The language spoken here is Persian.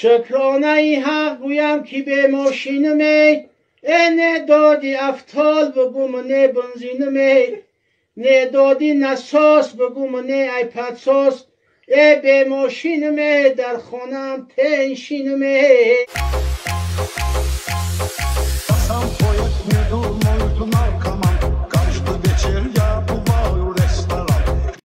شکرانه ای حق گویم که به ماشین می نه دادی افتال بگو نه بنزین می. نه دادی نساس بگو نه ای پتساس ای به ماشین می در خانم تنشین می.